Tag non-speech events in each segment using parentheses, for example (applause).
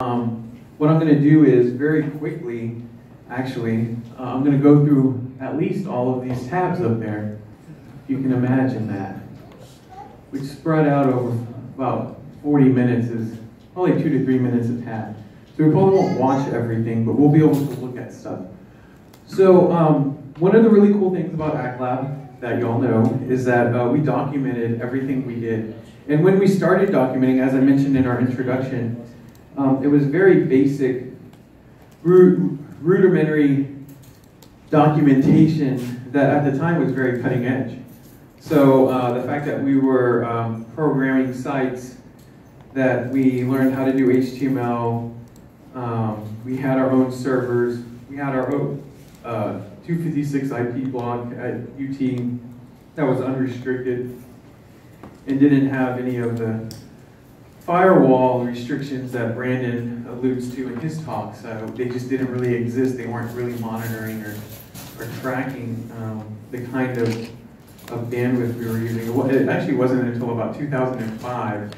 Um, what I'm going to do is very quickly, actually, uh, I'm going to go through at least all of these tabs up there. If you can imagine that. Which spread out over about 40 minutes is probably two to three minutes a tab. So we probably won't watch everything, but we'll be able to look at stuff. So um, one of the really cool things about ACTLab that you all know is that uh, we documented everything we did. And when we started documenting, as I mentioned in our introduction, um, it was very basic, rudimentary documentation that at the time was very cutting edge. So uh, the fact that we were um, programming sites, that we learned how to do HTML, um, we had our own servers, we had our own uh, 256 IP block at UT that was unrestricted and didn't have any of the firewall restrictions that Brandon alludes to in his talk. So they just didn't really exist. They weren't really monitoring or, or tracking um, the kind of, of bandwidth we were using. It actually wasn't until about 2005,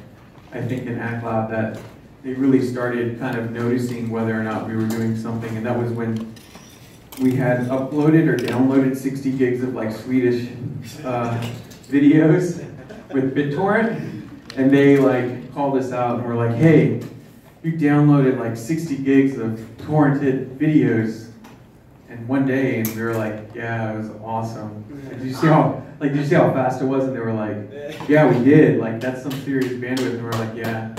I think in ACTLab, that they really started kind of noticing whether or not we were doing something. And that was when we had uploaded or downloaded 60 gigs of like Swedish uh, videos with BitTorrent. And they like called this out and we're like, hey, you downloaded like 60 gigs of torrented videos in one day. And we were like, yeah, it was awesome. did you see how, like, did you see how fast it was? And they were like, yeah, we did. Like, that's some serious bandwidth. And we are like, yeah,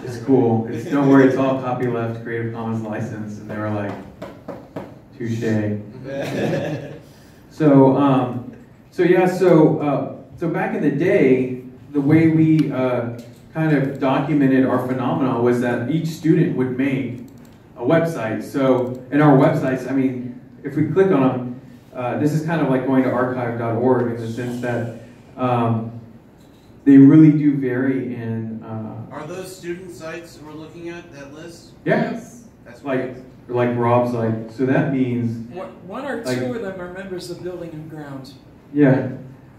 (laughs) it's cool. It's, don't worry, it's all copyleft Creative Commons license. And they were like, touche. (laughs) so, um, so yeah, so, uh, so back in the day, the way we uh, kind of documented our phenomena was that each student would make a website. So in our websites, I mean, if we click on them, uh, this is kind of like going to archive.org in the sense that um, they really do vary in. Uh, Are those student sites we're looking at, that list? Yeah. That's like, like Rob's like, so that means. One or two like, of them are members of Building and Grounds. Yeah.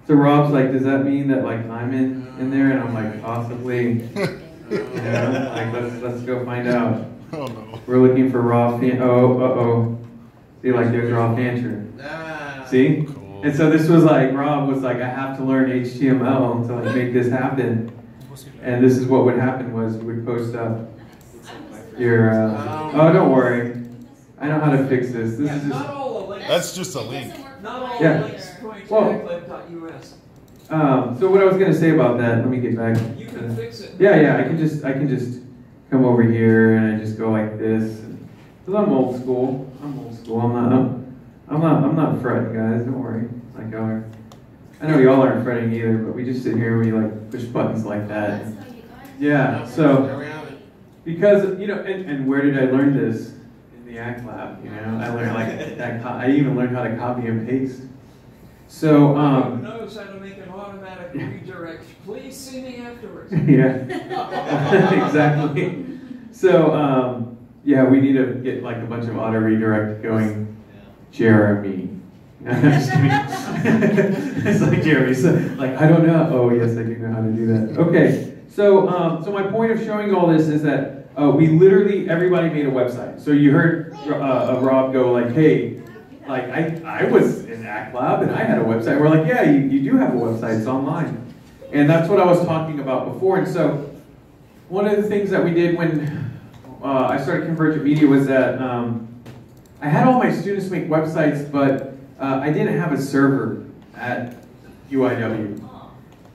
So Rob's like, does that mean that like I'm in, in there? And I'm like, possibly. (laughs) you know, like let's let's go find out. Oh no. We're looking for Rob. Fan- oh, uh oh. See, like there's Rob Fancher. Ah, See? Cool. And so this was like Rob was like, I have to learn HTML to like make this happen. And this is what would happen was we would post up your. Uh, oh, don't worry. I know how to fix this. This is just. That's just a link. Not all yeah. links going to well, um, so what I was going to say about that, let me get back. You can uh, fix it. Yeah, yeah, I can just, I can just come over here and I just go like this. Cause I'm old school. I'm old school. I'm not, I'm, I'm not, I'm not fretting, guys. Don't worry. Like y'all are. I know y'all aren't fretting either, but we just sit here and we like push buttons like that. Yeah. So because you know, and, and where did I learn this? The ACTLab, you know. I learned like (laughs) that. I even learned how to copy and paste. So um, knows how to make an automatic redirect. Please see me afterwards. (laughs) yeah, (laughs) exactly. So um, yeah, we need to get like a bunch of auto redirect going. Jeremy. it's like Jeremy. So, like I don't know. Oh yes, I do know how to do that. Okay. So um, so my point of showing all this is that uh, we literally, everybody made a website. So you heard uh, Rob go like, hey, like I, I was in Act Lab and I had a website. We're like, yeah, you, you do have a website, it's online. And that's what I was talking about before. And so one of the things that we did when uh, I started Convergent Media was that um, I had all my students make websites, but uh, I didn't have a server at UIW.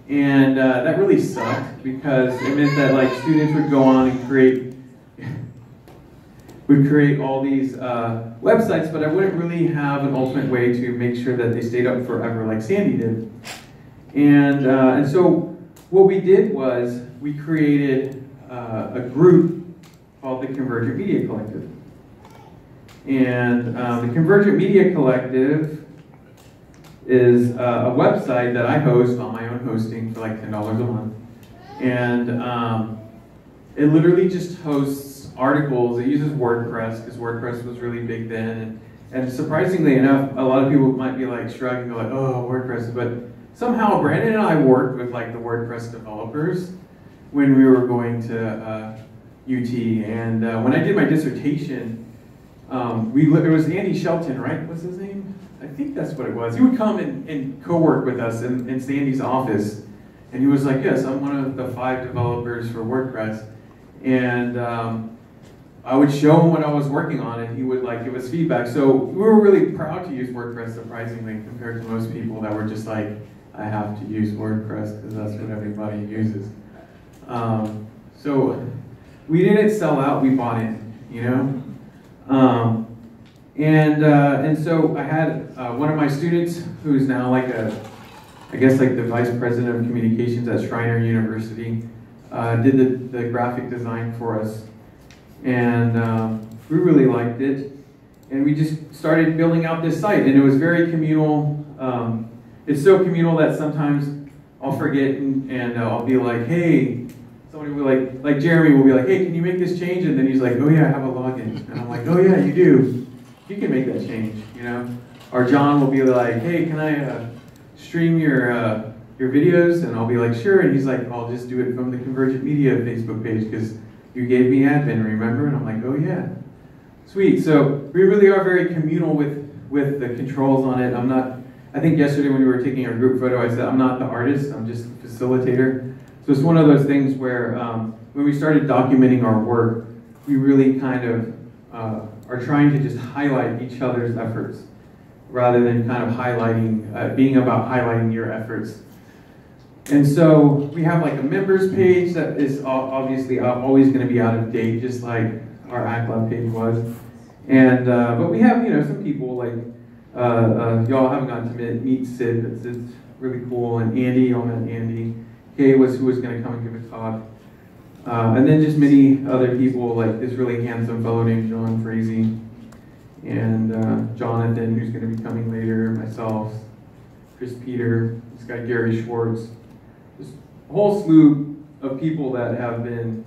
And uh, that really sucked because it meant that like students would go on and create (laughs) would create all these uh, websites, but I wouldn't really have an ultimate way to make sure that they stayed up forever like Sandy did. And, uh, and so what we did was we created uh, a group called the Convergent Media Collective. And um, the Convergent Media Collective is uh, a website that I host on my own hosting for like $10 a month. And um, it literally just hosts articles. It uses WordPress because WordPress was really big then. And, and, surprisingly enough, a lot of people might be like shrugging, like, oh, WordPress. But somehow Brandon and I worked with like the WordPress developers when we were going to uh, UT. And uh, when I did my dissertation, um, we it was Andy Skelton, right? What's his name? I think that's what it was. He would come and, and co-work with us in, in Sandy's office, and he was like, "Yes, I'm one of the five developers for WordPress," and um, I would show him what I was working on, and he would like give us feedback. So we were really proud to use WordPress, surprisingly, compared to most people that were just like, "I have to use WordPress because that's what everybody uses." Um, so we didn't sell out; we bought in, you know. Um, and uh, and so I had uh, one of my students who's now like a, I guess like the vice president of communications at Schreiner University, uh, did the, the graphic design for us, and um, we really liked it, and we just started building out this site, and it was very communal. Um, it's so communal that sometimes I'll forget and, and I'll be like, hey, somebody will be like like Jeremy will be like, hey, can you make this change? And then he's like, oh yeah, I have a login, and I'm like, oh yeah, you do you can make that change, you know. Or John will be like, hey, can I uh, stream your uh, your videos? And I'll be like, sure. And he's like, I'll just do it from the Convergent Media Facebook page because you gave me admin, remember? And I'm like, oh yeah, sweet. So we really are very communal with with the controls on it. I'm not. I think yesterday when we were taking our group photo, I said I'm not the artist. I'm just the facilitator. So it's one of those things where um, when we started documenting our work, we really kind of uh, are trying to just highlight each other's efforts rather than kind of highlighting, uh, being about highlighting your efforts. And so we have like a members page that is obviously always going to be out of date, just like our ACTLab page was. And uh, but we have you know some people like uh, uh, y'all haven't gotten to meet, meet Sid, but Sid's really cool, and Andy, y'all met Andy. Kay was who was going to come and give a talk. Um, and then just many other people, like this really handsome fellow named John Frazee, and uh, Jonathan, who's going to be coming later, myself, Chris Peter, this guy Gary Schwartz, a whole slew of people that have been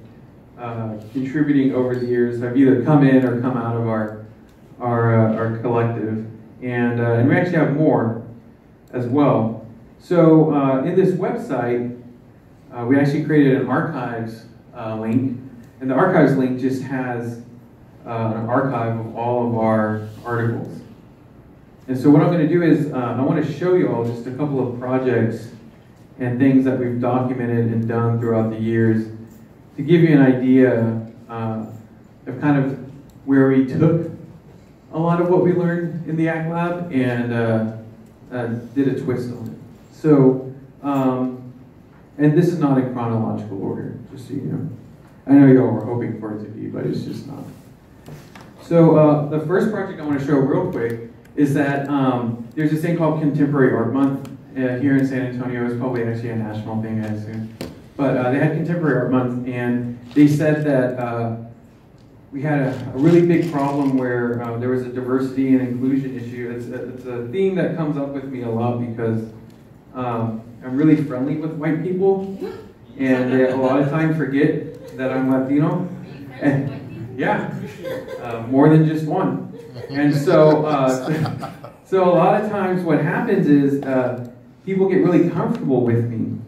uh, contributing over the years have either come in or come out of our our, uh, our collective, and uh, and we actually have more as well. So uh, in this website, uh, we actually created an archives uh, link. And the archives link just has uh, an archive of all of our articles. And so what I'm going to do is uh, I want to show you all just a couple of projects and things that we've documented and done throughout the years to give you an idea uh, of kind of where we took a lot of what we learned in the ACT Lab and uh, uh, did a twist on it. So, um, and this is not in chronological order, just so you know. I know y'all were hoping for it to be, but it's just not. So uh, the first project I want to show real quick is that um, there's this thing called Contemporary Art Month uh, here in San Antonio. It's probably actually a national thing, I assume. But uh, they had Contemporary Art Month, and they said that uh, we had a, a, really big problem where uh, there was a diversity and inclusion issue. It's a, it's a theme that comes up with me a lot because um, I'm really friendly with white people, and they a lot of time forget that I'm Latino. And yeah, uh, more than just one. And so, uh, (laughs) so a lot of times what happens is uh, people get really comfortable with me,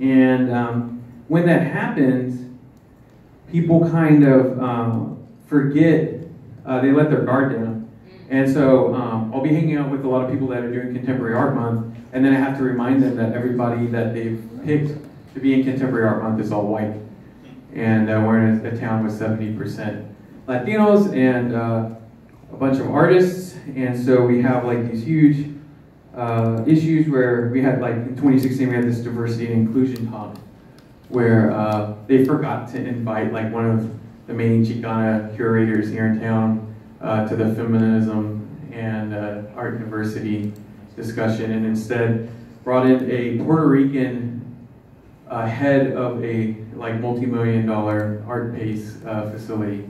and um, when that happens, people kind of um, forget. Uh, they let their guard down. And so um, I'll be hanging out with a lot of people that are doing Contemporary Art Month, and then I have to remind them that everybody that they've picked to be in Contemporary Art Month is all white. And uh, we're in a, a, town with 70% Latinos and uh, a bunch of artists. And so we have like these huge uh, issues where we had like in 2016 we had this diversity and inclusion talk where uh, they forgot to invite like one of the main Chicana curators here in town uh, to the feminism and uh, art diversity discussion and instead brought in a Puerto Rican uh, head of a like multi-million dollar art pace uh, facility,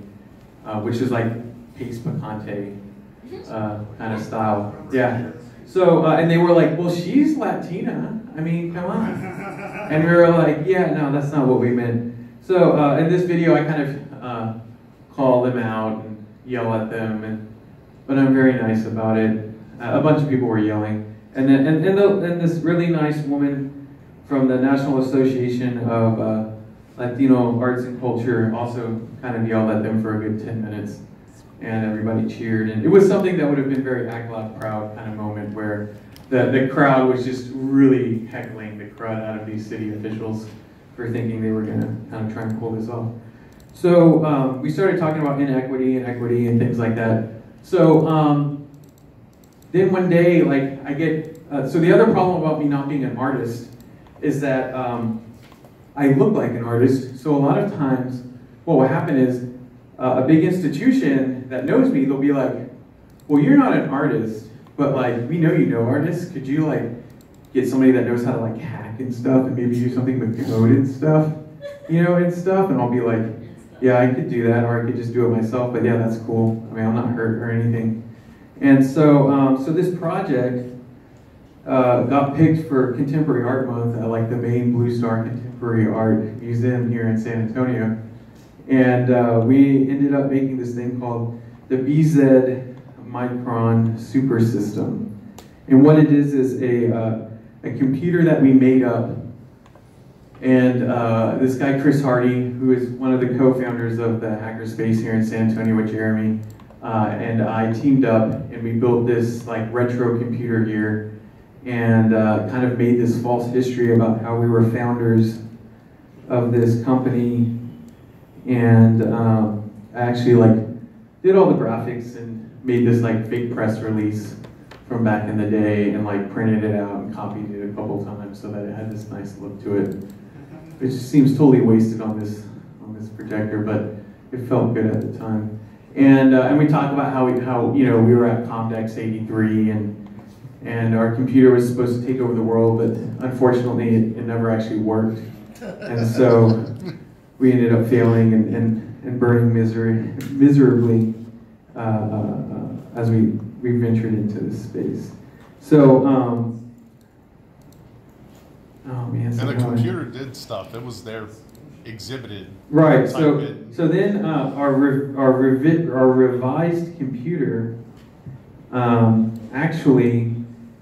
uh, which is like pace picante uh, kind of style. Yeah. So uh, and they were like, well, she's Latina. I mean, come on. And we were like, yeah, no, that's not what we meant. So uh, in this video, I kind of call them out and yell at them, and but I'm very nice about it. a bunch of people were yelling, and then and, and, the, and this really nice woman from the National Association of uh, Latino arts and culture also kind of yelled at them for a good 10 minutes. And everybody cheered. And it was something that would have been very act proud kind of moment where the, the crowd was just really heckling the crud out of these city officials for thinking they were going to kind of try and pull this off. So um, we started talking about inequity and equity and things like that. So um, then one day, like I get, uh, so the other problem about me not being an artist is that um, I look like an artist. So a lot of times, well, what will happen is uh, a big institution that knows me, they'll be like, well, you're not an artist, but like we know you know artists. Could you like get somebody that knows how to like hack and stuff and maybe do something with code and stuff, you know, and stuff? And I'll be like, yeah, I could do that, or I could just do it myself. But yeah, that's cool. I mean, I'm not hurt or anything. And so, um, so this project uh, got picked for Contemporary Art Month at like the main Blue Star Contemporary Art Museum here in San Antonio. And uh, we ended up making this thing called the BZ Micron Super System. And what it is is a, uh, a computer that we made up. And uh, this guy, Chris Hardy, who is one of the co-founders of the Hackerspace here in San Antonio with Jeremy, uh, and I teamed up and we built this like retro computer here and uh, kind of made this false history about how we were founders of this company and um, I actually like did all the graphics and made this like fake press release from back in the day and like printed it out and copied it a couple times so that it had this nice look to it. It just seems totally wasted on this on this projector, but it felt good at the time. And uh, and we talk about how we how you know we were at Comdex '83 and and our computer was supposed to take over the world, but unfortunately it, it never actually worked. And so (laughs) we ended up failing and, and, and burning misery, miserably uh, uh, uh, as we, we ventured into this space. So, um, oh man. And the computer did stuff. It was there exhibited. Right. So so then uh, our re- our revi- our revised computer um, actually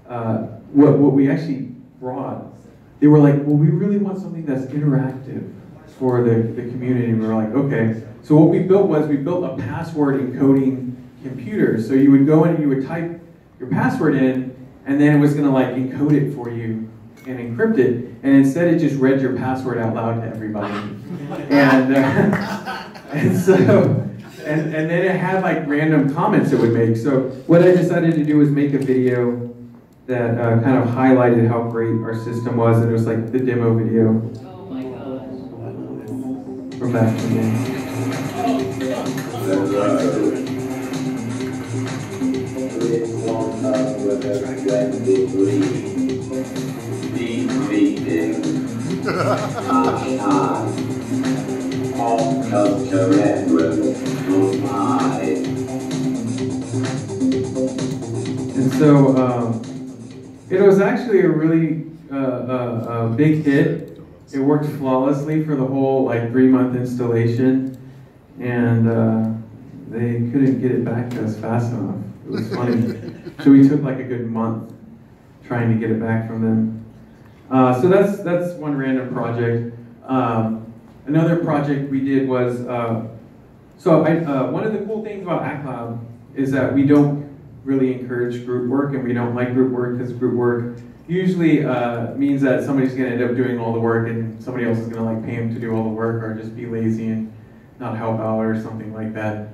uh, what what we actually brought. They were like, well, we really want something that's interactive for the, the community. And we were like, okay. So what we built was we built a password encoding computer. So you would go in and you would type your password in, and then it was going to like encode it for you and encrypt it. And instead, it just read your password out loud to everybody. and uh, (laughs) and so and and then it had like random comments it would make. So what I decided to do was make a video that uh, kind of highlighted how great our system was, and it was like the demo video Oh my gosh. from back in the day. And so um, it was actually a really uh, uh, big hit. It worked flawlessly for the whole like three month installation, and uh, they couldn't get it back to us fast enough. It was funny. so we took like a good month trying to get it back from them. Uh, so that's that's one random project. Um, another project we did was uh, so I, uh, one of the cool things about ACTLab is that we don't really encourage group work, and we don't like group work because group work usually uh, means that somebody's going to end up doing all the work, and somebody else is going to like pay them to do all the work, or just be lazy and not help out, or something like that.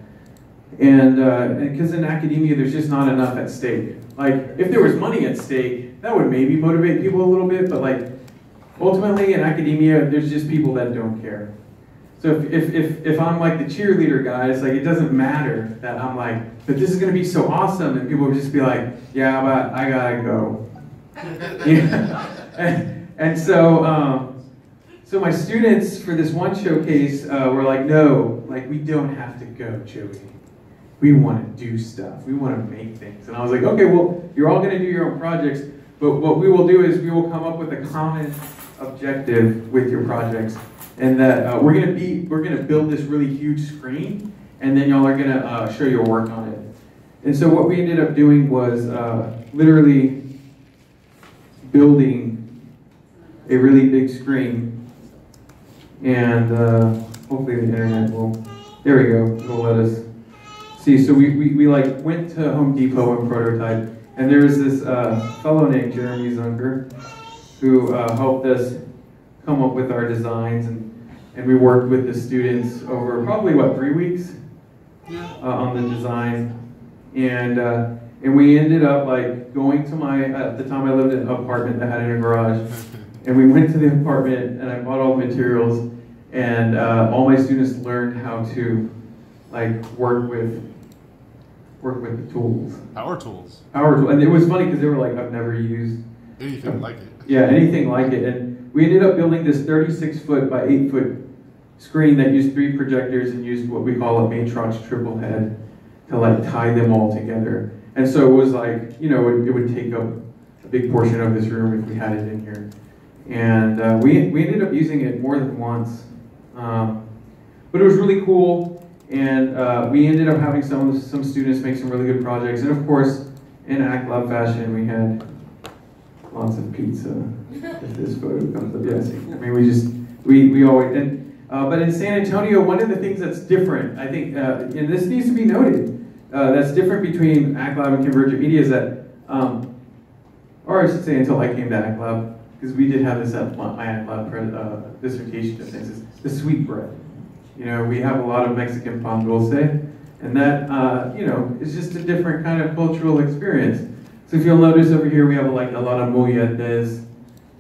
And because in academia, there's just not enough at stake. Like, if there was money at stake, that would maybe motivate people a little bit, but like, ultimately in academia, there's just people that don't care. So if, if, if, if I'm like the cheerleader guys, like it doesn't matter that I'm like, but this is gonna be so awesome, and people would just be like, yeah, but I gotta go. (laughs) Know? and, and so, um, so my students for this one showcase uh, were like, no, like we don't have to go, Joey. We want to do stuff. We want to make things. And I was like, okay, well, you're all going to do your own projects, but what we will do is we will come up with a common objective with your projects, and that uh, we're going to be we're going to build this really huge screen, and then y'all are going to uh, show your work on it. And so what we ended up doing was uh, literally building a really big screen And uh, hopefully the internet will, there we go, it'll let us see. So we, we, we like went to Home Depot and prototype, and there was this uh, fellow named Jeremy Zunger who uh, helped us come up with our designs, and, and we worked with the students over probably, what, three weeks? Uh, on the design, and uh, and we ended up like going to my at the time I lived in an apartment that had in a garage, (laughs) and we went to the apartment and I bought all the materials, and uh, all my students learned how to like work with work with the tools, Power tools. our tool, and it was funny because they were like I've never used Anything like it. yeah, anything like it. And we ended up building this 36 foot by 8 foot screen that used three projectors and used what we call a matrox triple head to like tie them all together. And so it was like, you know, it, it would take up a big portion of this room if we had it in here. And uh, we, we ended up using it more than once. Um, but it was really cool. And uh, we ended up having some, some students make some really good projects. And of course, in Act Lab fashion, we had lots of pizza. (laughs) If this photo comes up, yes. I mean, we just we we always and uh, but in San Antonio, one of the things that's different, I think, uh, and this needs to be noted, uh, that's different between ACTLab and Convergent Media is that, um, or I should say, until I came to ACTLab, because we did have this at my ACTLab pre- uh, dissertation defense, is the sweet bread. You know, we have a lot of Mexican pan dulce, and that, uh, you know, is just a different kind of cultural experience. So if you'll notice over here, we have like a lot of molletes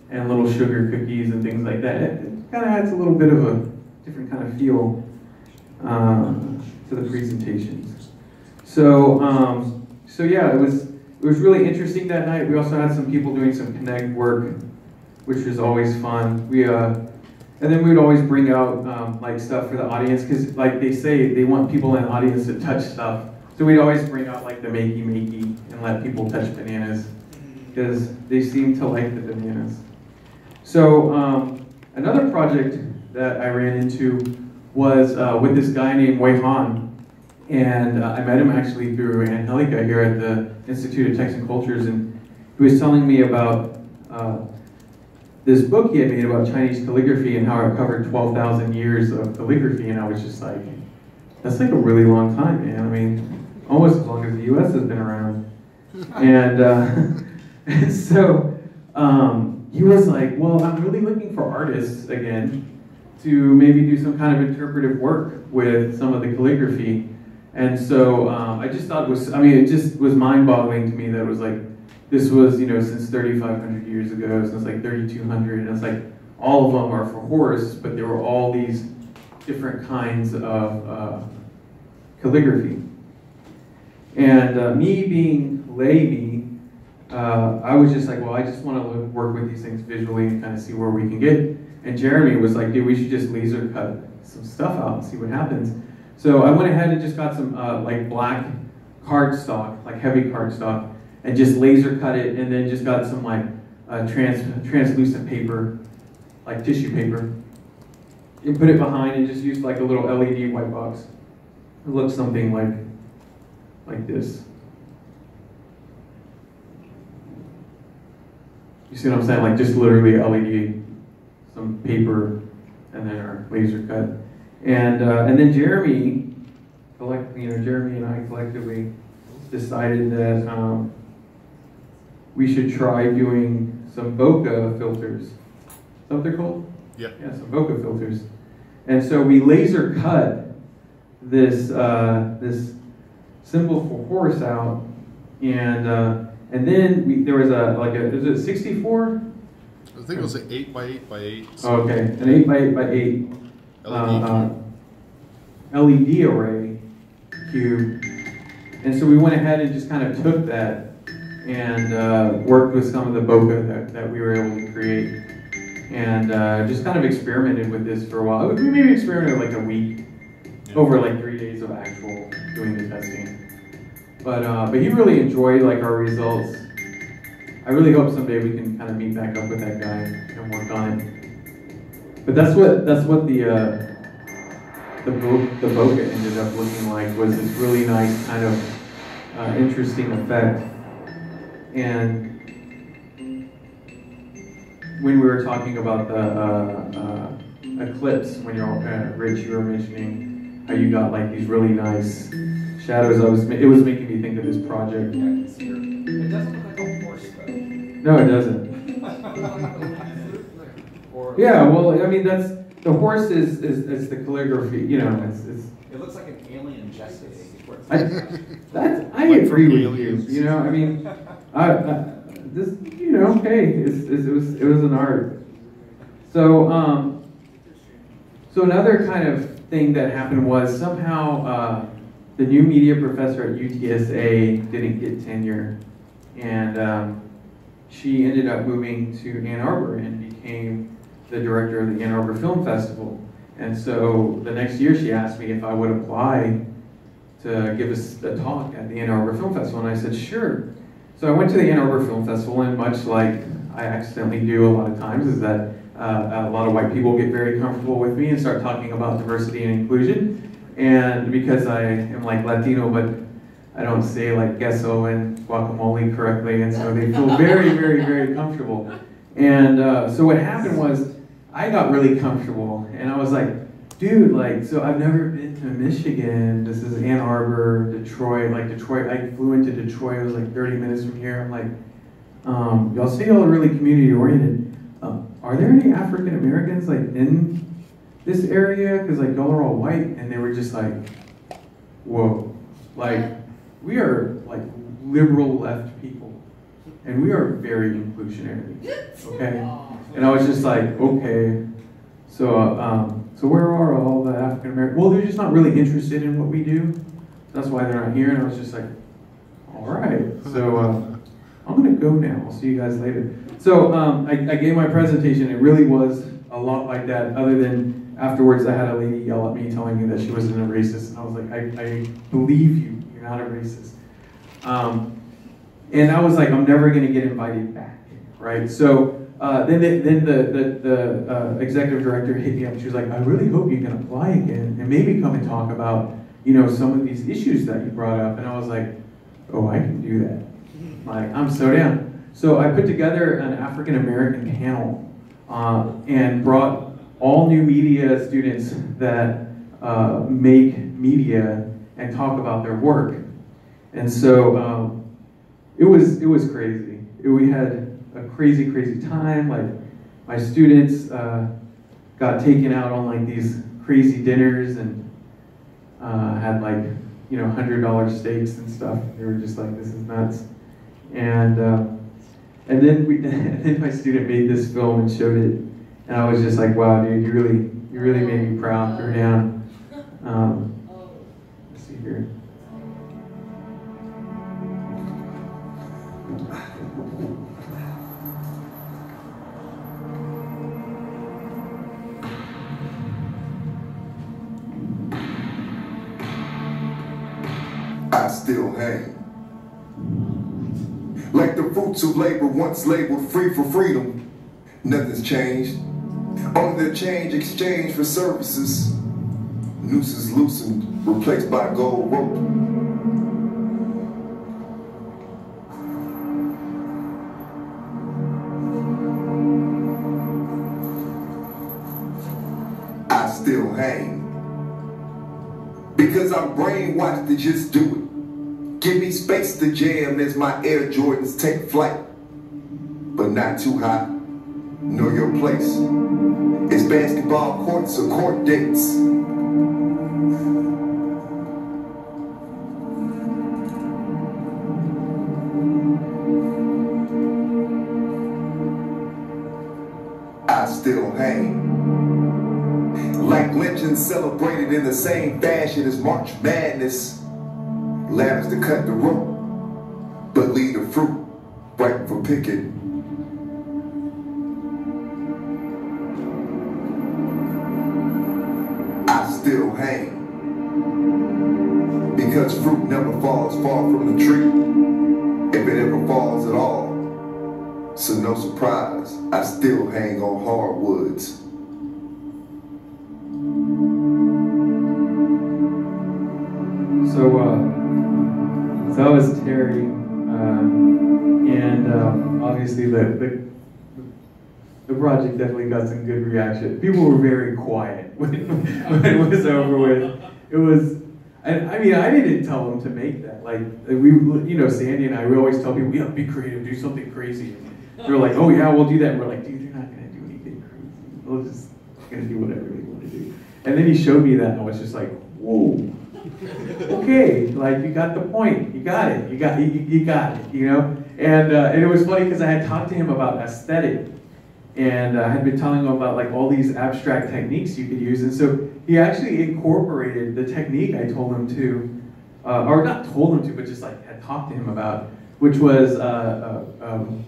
and little sugar cookies and things like that. It, it kind of adds a little bit of a different kind of feel um, to the presentations. So, um, so yeah, it was it was really interesting that night. We also had some people doing some Kinect work, which was always fun. We uh, and then we would always bring out um, like stuff for the audience because, like they say, they want people in the audience to touch stuff. So we'd always bring out like the makey makey and let people touch bananas because they seem to like the bananas. So um, another project that I ran into was uh, with this guy named Wei Han. And uh, I met him actually through Angelica here at the Institute of Texan Cultures, and he was telling me about uh, this book he had made about Chinese calligraphy and how it covered 12,000 years of calligraphy, and I was just like, that's like a really long time, man. I mean, almost as long as the U.S. has been around. (laughs) And, uh, and (laughs) so um, he was like, well, I'm really looking for artists again to maybe do some kind of interpretive work with some of the calligraphy. And so um, I just thought it was, I mean, it just was mind-boggling to me that it was like, this was, you know, since 3,500 years ago, since like 3,200, and it's like, all of them are for horse, but there were all these different kinds of uh, calligraphy. And uh, me being me, uh, I was just like, well, I just want to work with these things visually and kind of see where we can get. And Jeremy was like, dude, we should just laser cut some stuff out and see what happens. So I went ahead and just got some uh, like black cardstock, like heavy cardstock, and just laser cut it, and then just got some like uh, trans translucent paper, like tissue paper, and put it behind, and just used like a little LED white box. It looks something like like this. You see what I'm saying? Like just literally LED, some paper, and then our laser cut. And uh, and then Jeremy, collect, you know, Jeremy and I collectively decided that um, we should try doing some bokeh filters. Is that what they're called? Yeah. Yeah, some bokeh filters. And so we laser cut this uh, this symbol for horse out, and uh, and then we, there was a like a is it 64? I think it was an eight by eight by eight. Oh, okay, an eight by eight by eight LED. uh, uh, LED array cube. And so we went ahead and just kind of took that and uh, worked with some of the bokeh that, that we were able to create. And uh, just kind of experimented with this for a while. We maybe experimented like a week, over like three days of actual doing the testing. But uh, but he really enjoyed like our results. I really hope someday we can kind of meet back up with that guy and work on it. But that's what that's what the uh, the bo- the bokeh ended up looking like was this really nice kind of uh, interesting effect. And when we were talking about the uh, uh, eclipse when you're uh, Rich. You were mentioning how you got like these really nice shadows. I was it was making me think of this project. Yeah, I can see her. It doesn't look like a horse though. No, it doesn't. (laughs) (laughs) Yeah, well, I mean that's the horse is is, is the calligraphy. You know, it's, it's It looks like an alien justice. where I, that's I Like agree with you. Aliens. You know, I mean, I, I this you know, hey, it's, it's, it was it was an art. So um, so another kind of thing that happened was somehow uh, the new media professor at UTSA didn't get tenure, and um, she ended up moving to Ann Arbor and became the director of the Ann Arbor Film Festival. And so the next year she asked me if I would apply to give us a talk at the Ann Arbor Film Festival, and I said, sure. So I went to the Ann Arbor Film Festival, and much like I accidentally do a lot of times, is that uh, a lot of white people get very comfortable with me and start talking about diversity and inclusion. And because I am like Latino, but I don't say like queso and guacamole correctly, and so they feel very, very, very comfortable. And uh, so what happened was I got really comfortable, and I was like, dude, like, so I've never been to Michigan. This is Ann Arbor, Detroit. Like Detroit, I flew into Detroit. It was like 30 minutes from here. I'm like, um, y'all say y'all are really community oriented. Um, are there any African Americans like in this area? Because like y'all are all white, and they were just like, whoa, like we are like liberal left people, and we are very inclusionary. Okay, and I was just like, okay, so um, so where are all the African American? Well, they're just not really interested in what we do. That's why they're not here. And I was just like, all right, so. Uh, I'm gonna go now. I'll see you guys later. So um, I, I gave my presentation. It really was a lot like that. Other than afterwards, I had a lady yell at me telling me that she wasn't a racist, and I was like, I, I believe you. You're not a racist. Um, and I was like, I'm never gonna get invited back, right? So uh, then, the, then the the, the uh, executive director hit me up. She was like, I really hope you can apply again and maybe come and talk about you know some of these issues that you brought up. And I was like, Oh, I can do that. Like, I'm so down. So I put together an African American panel uh, and brought all new media students that uh, make media and talk about their work. And so um, it was it was crazy. It- we had a crazy crazy time. Like my students uh, got taken out on like these crazy dinners and uh, had like you know hundred dollar steaks and stuff. They were just like, this is nuts. And um, and then we (laughs) and then my student made this film and showed it, and I was just like, wow, dude, you really you really made me proud. Threw down. (laughs) Um, still hang. Like the fruits of labor once labeled free for freedom, nothing's changed. Only the change exchanged for services. Nooses loosened, replaced by gold rope. I still hang. Because I'm brainwashed to just do it. Give me space to jam as my Air Jordans take flight. But not too high. Know your place. It's basketball courts or court dates. I still hang. Like lynchings celebrated in the same fashion as March Madness. Ladders to cut the rope, but leave the fruit ripe for picking. I still hang. Because fruit never falls far from the tree, if it ever falls at all. So no surprise, I still hang on hardwoods. Obviously the, the the project definitely got some good reaction. People were very quiet (laughs) when, when it was over with. It was, and I mean, I didn't tell them to make that. Like we, you know, Sandy and I, we always tell people, yeah, be creative, do something crazy. They're like, oh yeah, we'll do that. And we're like, dude, you're not gonna do anything crazy. We're just gonna do whatever they want to do. And then he showed me that, and I was just like, whoa. (laughs) okay, like you got the point. You got it. You got you, you got it. You know. And uh, and it was funny because I had talked to him about aesthetic, and uh, I had been telling him about like all these abstract techniques you could use, and so he actually incorporated the technique I told him to, uh, or not told him to, but just like had talked to him about, which was uh, uh, um,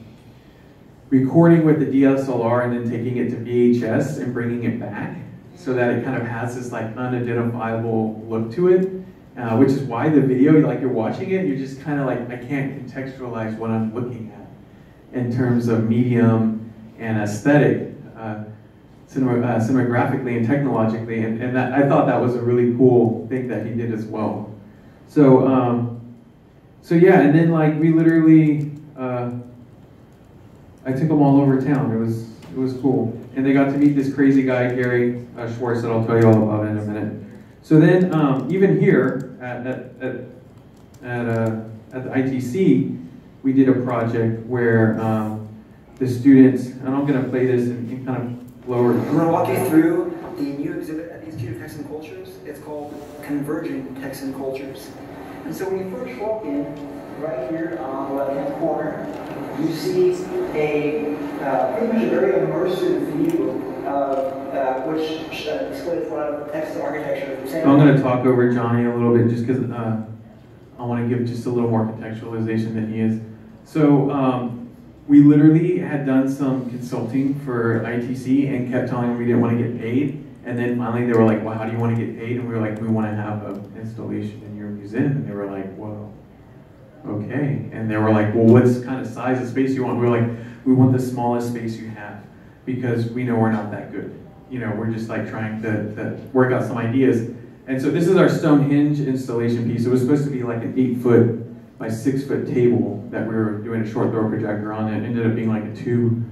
recording with the DSLR and then taking it to VHS and bringing it back so that it kind of has this like unidentifiable look to it, uh, which is why the video, like you're watching it, you're just kind of like, I can't contextualize what I'm looking at in terms of medium and aesthetic, uh, cinema, uh, cinemagraphically and technologically, and, and that, I thought that was a really cool thing that he did as well. So, um, so yeah, and then like we literally, uh, I took them all over town. It was it was cool, and they got to meet this crazy guy Gary uh, Schwartz that I'll tell you all about in a minute. So then, um, even here at at at uh, at the ITC, we did a project where um, the students, and I'm going to play this in kind of lower. I'm going to walk you through the new exhibit at the Institute of Texan Cultures. It's called Converging Texan Cultures. And so when you first walk in, right here on the left-hand corner, you see a uh, pretty much a very immersive view of uh, which uh, displays a lot of Texan architecture. I'm going to talk over Johnny a little bit just because uh, I want to give just a little more contextualization than he is. So um, we literally had done some consulting for ITC and kept telling them we didn't want to get paid. And then finally they were like, well, how do you want to get paid? And we were like, we want to have an installation in your museum. And they were like, well, okay. And they were like, well, what's kind of size of space you want? We were like, we want the smallest space you have because we know we're not that good. You know, we're just like trying to, to work out some ideas. And so this is our Stonehenge installation piece. It was supposed to be like an eight foot by six foot table that we were doing a short throw projector on. It ended up being like a two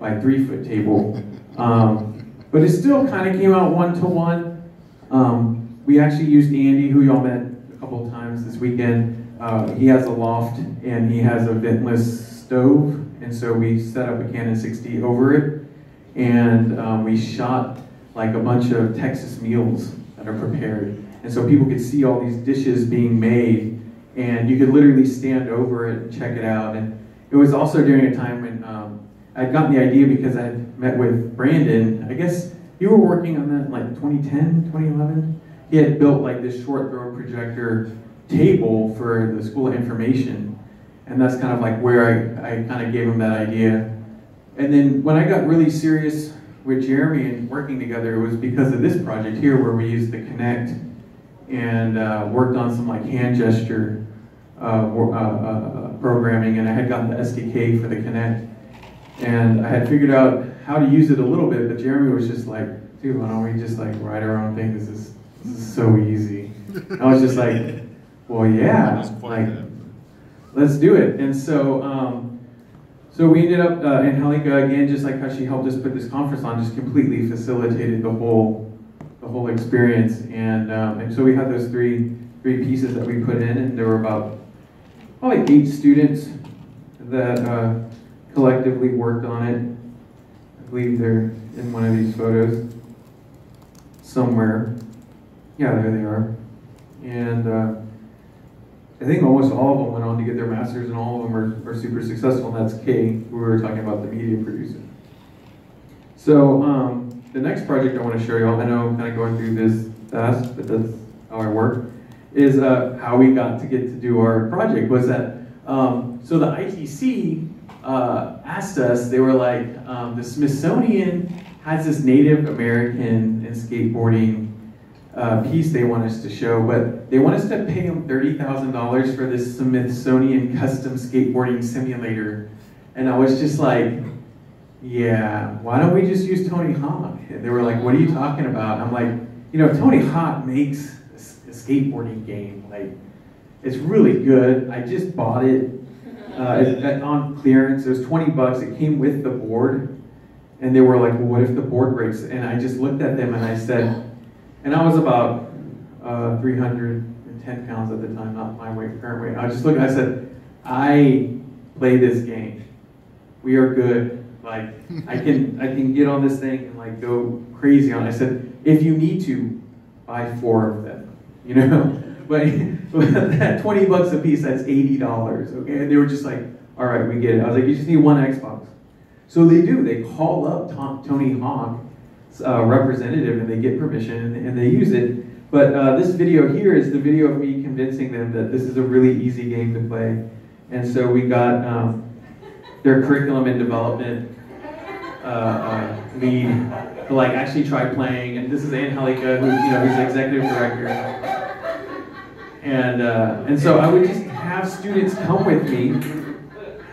by three foot table. Um, but it still kind of came out one to one. Um, we actually used Andy, who y'all met a couple of times this weekend. Uh, he has a loft and he has a ventless stove. And so we set up a Canon 6D over it. And um, we shot like a bunch of Texas meals that are prepared. And so people could see all these dishes being made and you could literally stand over it and check it out. And it was also during a time when um, I'd gotten the idea because I had met with Brandon. I guess you were working on that like 2010, 2011. He had built like this short throw projector table for the School of Information. And that's kind of like where I, I kind of gave him that idea. And then when I got really serious with Jeremy and working together, it was because of this project here where we used the Kinect and uh, worked on some like hand gesture uh, uh, uh, programming, and I had gotten the SDK for the Kinect, and I had figured out how to use it a little bit, but Jeremy was just like, dude, why don't we just like write our own thing? This is, this is so easy. I was just like, well, yeah, like, let's do it. And so, um, so we ended up, uh, Helika, again, just like how she helped us put this conference on, just completely facilitated the whole the whole experience. And, um, and so we had those three three pieces that we put in, and there were about probably eight students that uh, collectively worked on it. I believe they're in one of these photos somewhere. Yeah, there they are. And uh, I think almost all of them went on to get their masters, and all of them are, are super successful. And that's Kay, who we were talking about, the media producer. So um, the next project I want to show you all, I know I'm kind of going through this fast, but that's how I work, is uh, how we got to get to do our project. Was that, um, so the ITC uh, asked us, they were like, um, the Smithsonian has this Native American and skateboarding uh, piece they want us to show, but they want us to pay them $30,000 for this Smithsonian custom skateboarding simulator. And I was just like, yeah, why don't we just use Tony Hawk? And they were like, what are you talking about? I'm like, you know, Tony Hawk makes a, a skateboarding game. Like, it's really good. I just bought it uh, on clearance. It was 20 bucks. It came with the board. And they were like, well, what if the board breaks? And I just looked at them and I said, and I was about uh, 310 pounds at the time, not my weight, current weight. I just looked, I said, I play this game. We are good. Like I can, I can get on this thing and like go crazy on. it. I said, if you need to, buy four of them. (laughs) You know, but that (laughs) 20 bucks a piece, that's 80 dollars. Okay, and they were just like, all right, we get it. I was like, you just need one Xbox. So they do. They call up Tom, Tony Hawk, uh, representative, and they get permission and, they use it. But uh, this video here is the video of me convincing them that this is a really easy game to play. And so we got um, their curriculum and development uh, uh, lead to like actually try playing. And this is Ann Helika, who you know who's the executive director. And uh, and so I would just have students come with me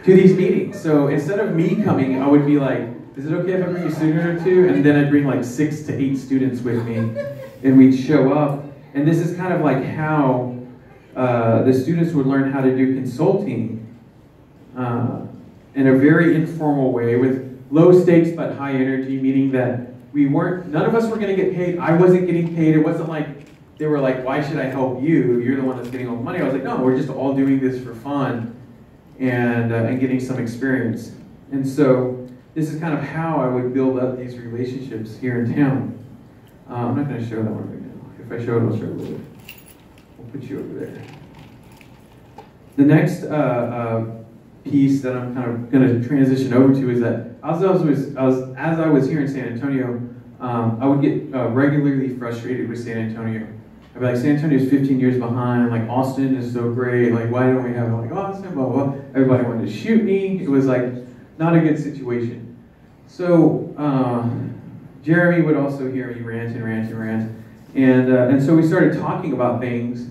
to these meetings. So instead of me coming, I would be like, "Is it okay if I bring a student or two? And then I'd bring like six to eight students with me, and we'd show up. And this is kind of like how uh, the students would learn how to do consulting uh, in a very informal way with low stakes but high energy, meaning that we weren't, none of us were going to get paid. I wasn't getting paid. It wasn't like they were like, why should I help you? You're the one that's getting all the money. I was like, no, we're just all doing this for fun and, uh, and getting some experience. And so this is kind of how I would build up these relationships here in town. Uh, I'm not going to show that one right now. If I show it, I'll show it later. We'll put you over there. The next uh, uh, piece that I'm kind of going to transition over to is that as I was, I was as I was here in San Antonio, um, I would get uh, regularly frustrated with San Antonio. I'd be like, San Antonio's 15 years behind. Like Austin is so great. Like why don't we have like Austin? Blah blah. blah. Everybody wanted to shoot me. It was like not a good situation. So uh, Jeremy would also hear me rant and rant and rant, and uh, and so we started talking about things.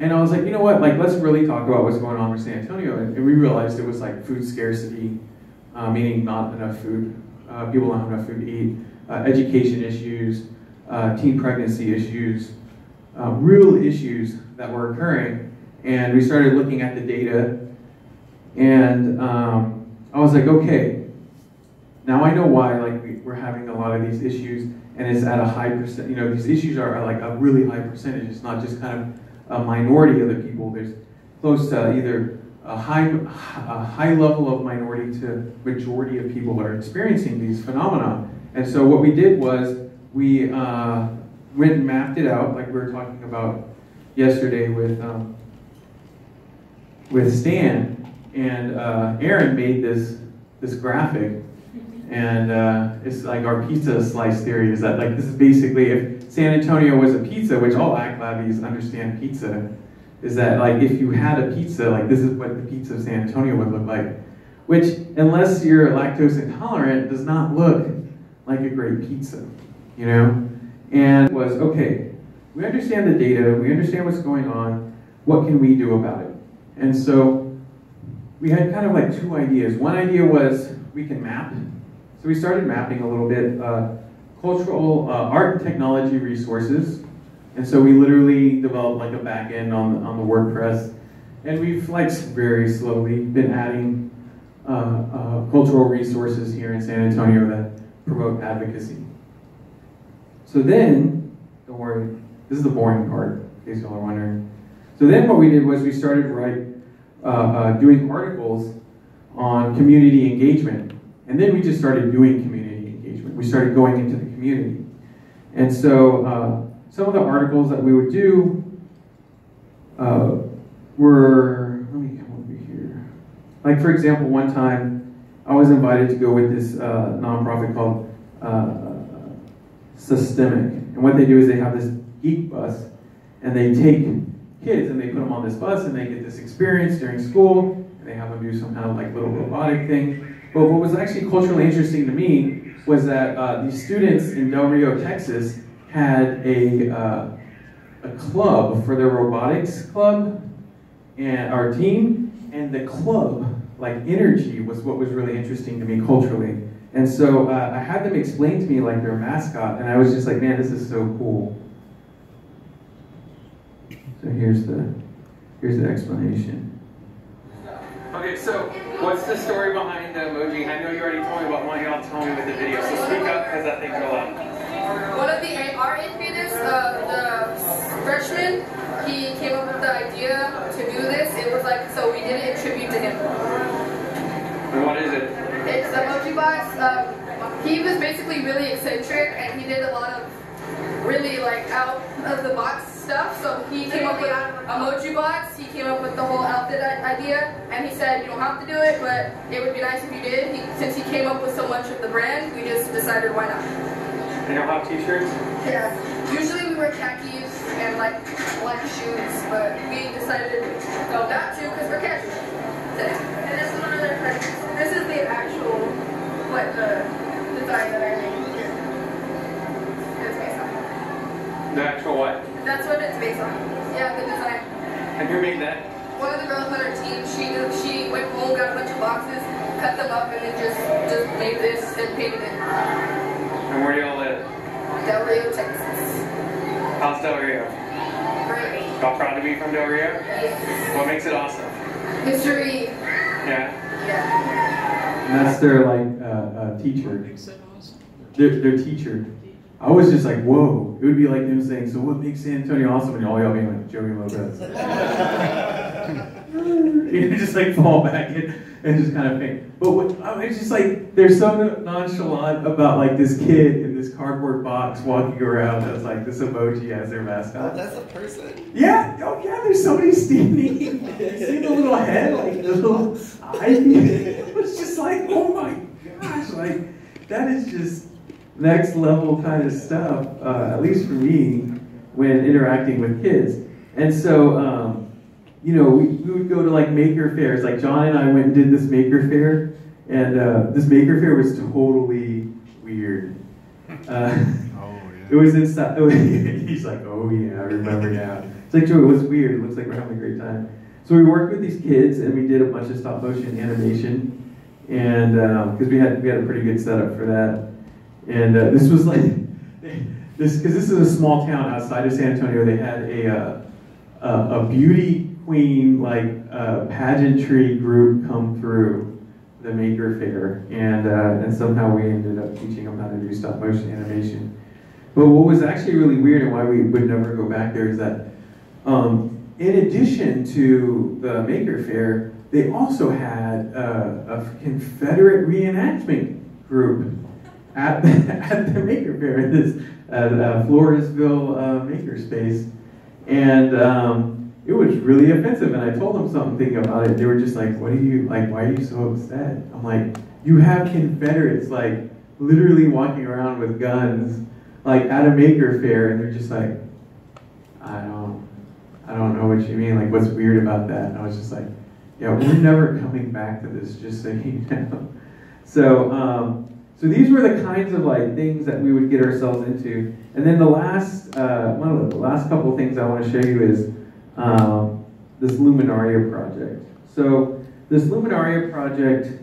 And I was like, you know what? Like, let's really talk about what's going on with San Antonio. And, and we realized it was like food scarcity, uh, meaning not enough food. Uh, people don't have enough food to eat. Uh, education issues, uh, teen pregnancy issues, real issues that were occurring. And we started looking at the data. And um, I was like, okay, now I know why. Like, we, we're having a lot of these issues, and it's at a high percent. You know, these issues are, are like a really high percentage. It's not just kind of a minority of the people. There's close to either a high, a high level of minority to majority of people are experiencing these phenomena. And so what we did was we uh, went and mapped it out, like we were talking about yesterday with um, with Stan and uh, Aaron made this this graphic, and uh, it's like our pizza slice theory is that like this is basically if San Antonio was a pizza, which all ACLABies understand pizza, is that like if you had a pizza, like this is what the pizza of San Antonio would look like, which unless you're lactose intolerant does not look like a great pizza, you know? And was okay, we understand the data, we understand what's going on, what can we do about it? And so we had kind of like two ideas. One idea was we can map. So we started mapping a little bit uh, cultural uh, art and technology resources. And so we literally developed like a back end on, on the WordPress. And we've like very slowly been adding uh, uh, cultural resources here in San Antonio that promote advocacy. So then, don't worry, this is the boring part, in case y'all are wondering. So then what we did was we started write, uh, uh, doing articles on community engagement. And then we just started doing community engagement. We started going into the community. And so uh, some of the articles that we would do uh, were, let me come over here. Like for example, one time I was invited to go with this uh, nonprofit called uh, Systemic. And what they do is they have this geek bus and they take kids and they put them on this bus and they get this experience during school and they have them do some kind of like little robotic thing. But what was actually culturally interesting to me was that uh, these students in Del Rio, Texas had a, uh, a club for their robotics club and our team and the club like energy was what was really interesting to me culturally. And so uh, I had them explain to me like their mascot, and I was just like, man, this is so cool. So here's the here's the explanation. Okay, so what's the story behind the emoji? I know you already told me, but why don't y'all tell me with the video? So speak up because I think real loud. One of the AR educators, uh, the freshman, he came up with the idea to do this. It was like, so we did it in tribute to him. And what is it? It's emoji box. Um, he was basically really eccentric and he did a lot of really like out of the box stuff. So he came up with emoji box. He came up with the whole outfit idea and he said, you don't have to do it, but it would be nice if you did. He, since he came up with so much of the brand, we just decided why not. They don't have t-shirts? Yeah. Usually we wear khakis and like black shoes, but we decided no, not to because we're casual today. And this is one of their friends. This is the actual, what the design that I made here. It's based on. The actual what? That's what it's based on. Yeah, the design. And who made that? One of the girls on our team, she she went home, got a bunch of boxes, cut them up, and then just just made this and painted it. And where do y'all live? Del Rio, Texas. How's Del Rio? Great. Y'all proud to be from Del Rio? Yes. What makes it awesome? History. Yeah. Yeah. And that's their like uh, uh, teacher. Makes it awesome. Their, their teacher. I was just like, whoa. It would be like them saying, so what makes San Antonio awesome? And all y'all being like, Joey Lopez. (laughs) (laughs) you just like fall back in and just kind of think. But what, I mean, it's just like, there's so nonchalant about like this kid in this cardboard box walking around that's like this emoji as their mascot. Oh, that's a person. Yeah, oh yeah, there's somebody standing. You see the little head, like the little eye? (laughs) It was just like, oh my gosh, like that is just next level kind of stuff, uh, at least for me, when interacting with kids. And so, um, you know, we, we would go to like maker fairs. Like John and I went and did this maker fair, and uh, this maker fair was totally weird. Uh, Oh, (laughs) it was inside. It was, (laughs) he's like, oh yeah, I remember now. It's like, Joe, it was weird. It looks like we're having a great time. So we worked with these kids, and we did a bunch of stop motion animation, and because we had we had a pretty good setup for that. And uh, this was like (laughs) this because this is a small town outside of San Antonio. They had a uh, a, a beauty queen like uh, pageantry group come through the Maker Fair, and uh, and somehow we ended up teaching them how to do stop motion animation. But what was actually really weird and why we would never go back there is that, um, in addition to the Maker Fair, they also had uh, a Confederate reenactment group at the, (laughs) at the Maker Fair in this at uh, Floresville uh, Makerspace, and um, it was really offensive. And I told them something about it. They were just like, "What are you like? Why are you so upset?" I'm like, "You have Confederates like literally walking around with guns." like at a maker fair and they're just like i don't i don't know what you mean like what's weird about that and i was just like yeah we're never coming back to this just so you (laughs) know so um, so these were the kinds of like things that we would get ourselves into and then the last uh, one of the last couple things i want to show you is um, this luminaria project so this luminaria project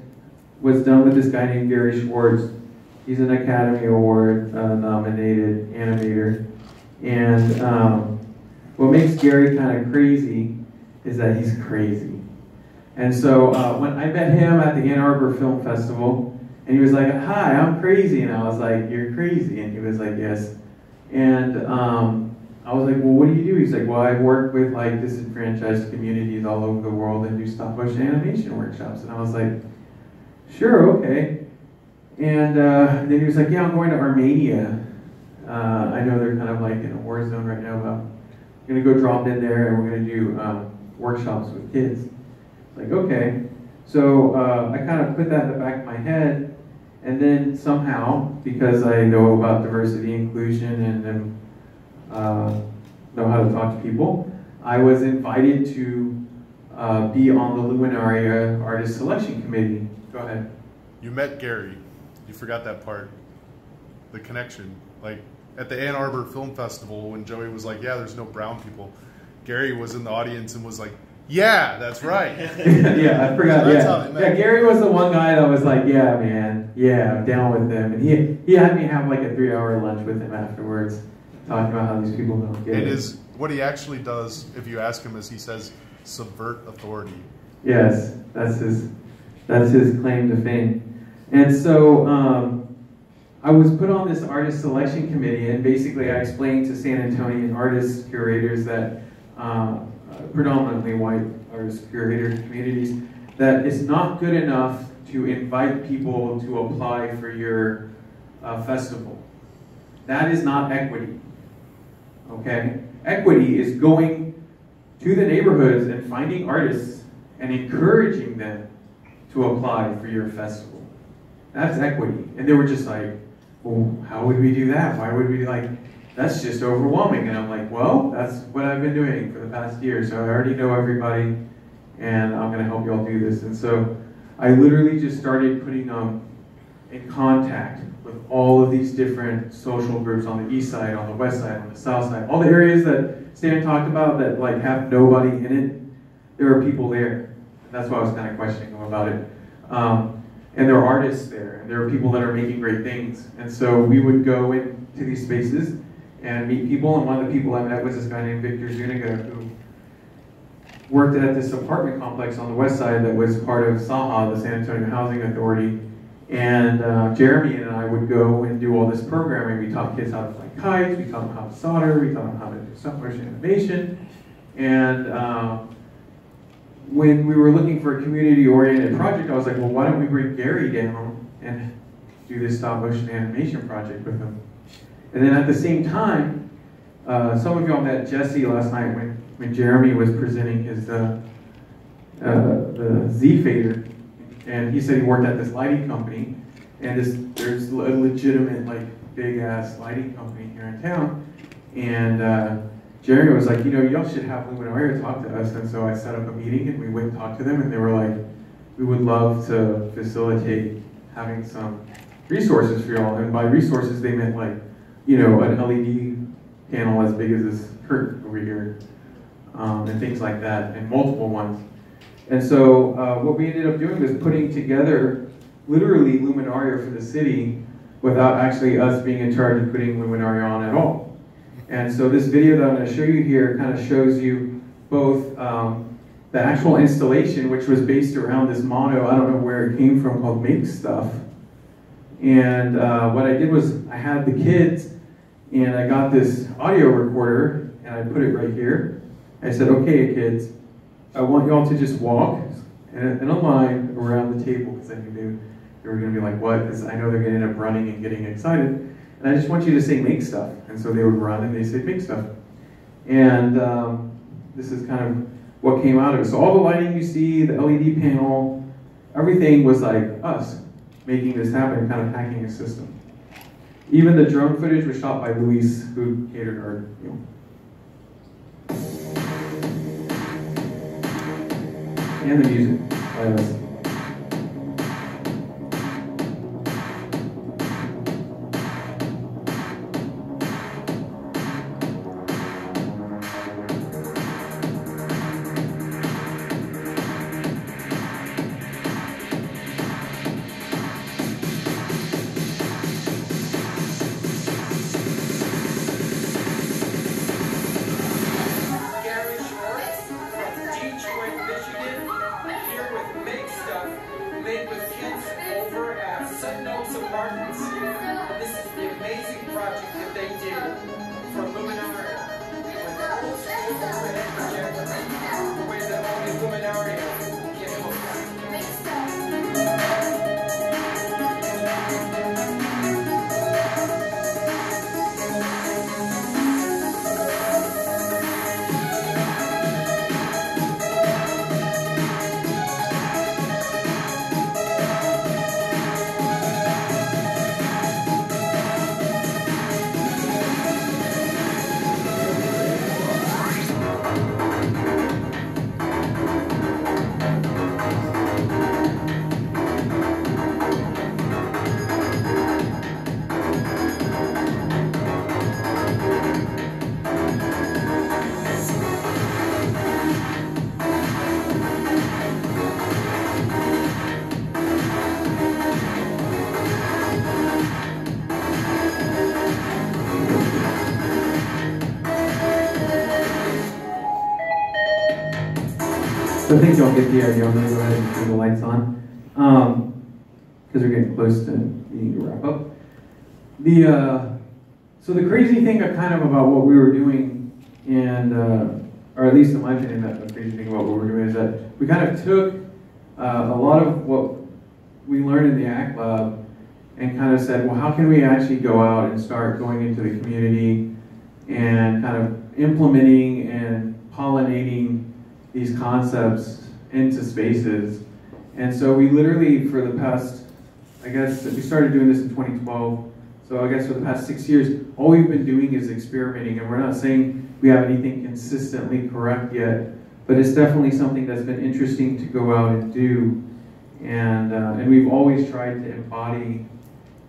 was done with this guy named gary schwartz He's an Academy Award uh, nominated animator. And um, what makes Gary kind of crazy is that he's crazy. And so uh, when I met him at the Ann Arbor Film Festival, and he was like, Hi, I'm crazy. And I was like, You're crazy. And he was like, Yes. And um, I was like, Well, what do you do? He's like, Well, I work with like disenfranchised communities all over the world and do stop motion animation workshops. And I was like, Sure, okay. And uh, then he was like, "Yeah, I'm going to Armenia. Uh, I know they're kind of like in a war zone right now, but I'm gonna go drop in there and we're gonna do um, workshops with kids." It's like, okay. So uh, I kind of put that in the back of my head, and then somehow, because I know about diversity, inclusion, and, uh, know how to talk to people, I was invited to uh, be on the Luminaria Artist Selection Committee. Go ahead. You met Gary. You forgot that part. The connection. Like at the Ann Arbor Film Festival when Joey was like, Yeah, there's no brown people. Gary was in the audience and was like, Yeah, that's right. (laughs) yeah, I forgot. So yeah. how they met. yeah, Gary was the one guy that was like, "Yeah, man, yeah, I'm down with them," and he he had me have like a three-hour lunch with him afterwards, talking about how these people don't get It it. is what he actually does, if you ask him, is he says, subvert authority. Yes, that's his. That's his claim to fame. And so um, I was put on this artist selection committee, and basically I explained to San Antonian artist curators that, uh, predominantly white artist curator communities, that it's not good enough to invite people to apply for your uh, festival. That is not equity. Okay? Equity is going to the neighborhoods and finding artists and encouraging them to apply for your festival. That's equity. And they were just like, well, how would we do that? Why would we like, that's just overwhelming. And I'm like, well, that's what I've been doing for the past year. So I already know everybody and I'm going to help you all do this. And so I literally just started putting them in contact with all of these different social groups on the east side, on the west side, on the south side, all the areas that Stan talked about that like have nobody in it. There are people there. That's why I was kind of questioning him about it. Um, and there are artists there, and there are people that are making great things. And so we would go into these spaces and meet people. And one of the people I met was this guy named Victor Zuniga, who worked at this apartment complex on the west side that was part of SAHA, the San Antonio Housing Authority. And uh, Jeremy and I would go and do all this programming. We taught kids how to fly kites, we taught them how to solder, we taught them how to do stop motion animation. And uh, when we were looking for a community-oriented project, I was like, well, why don't we bring Gary down and do this stop motion animation project with him? And then at the same time, uh, some of y'all met Jesse last night when, when Jeremy was presenting his uh, uh, the Z fader, and he said he worked at this lighting company, and this there's a legitimate like big ass lighting company here in town, and uh, Jerry was like, you know, y'all should have Luminaria talk to us. And so I set up a meeting and we went and talked to them and they were like, we would love to facilitate having some resources for y'all. And by resources, they meant like, you know, an LED panel as big as this curtain over here um, and things like that and multiple ones. And so uh, what we ended up doing was putting together literally Luminaria for the city without actually us being in charge of putting Luminaria on at all. And so this video that I'm going to show you here kind of shows you both um, the actual installation, which was based around this motto, I don't know where it came from, called Make Stuff. And uh, what I did was I had the kids, and I got this audio recorder, and I put it right here. I said, okay, kids, I want y'all to just walk in a, in a line around the table, because I knew they were going to be like, what? Because I know they're going to end up running and getting excited. And I just want you to say make stuff. And so they would run and they say make stuff. And um, this is kind of what came out of it. So all the lighting you see, the LED panel, everything was like us making this happen, kind of hacking a system. Even the drone footage was shot by Luis, who catered our. And the music. So I think y'all get the idea. I'm gonna go ahead and turn the lights on. Um, because we're getting close to needing to wrap up. The, uh, so the crazy thing kind of about what we were doing and, uh, or at least in my opinion, that the crazy thing about what we were doing is that we kind of took uh, a lot of what we learned in the ACTLab and kind of said, well, how can we actually go out and start going into the community and kind of implementing and pollinating these concepts into spaces. And so we literally, for the past, I guess, we started doing this in 2012. So I guess for the past six years, all we've been doing is experimenting, and we're not saying we have anything consistently correct yet, but it's definitely something that's been interesting to go out and do. And, uh, and we've always tried to embody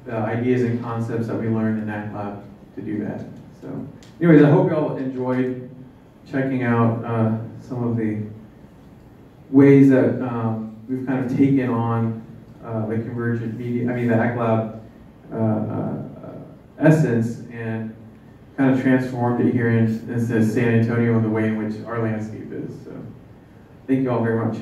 the ideas and concepts that we learned in that lab to do that. So, anyways, I hope y'all enjoyed checking out uh, some of the ways that um, we've kind of taken on uh, the convergent media, I mean the ACTLab uh, uh, essence and kind of transformed it here in, in San Antonio in the way in which our landscape is. So thank you all very much.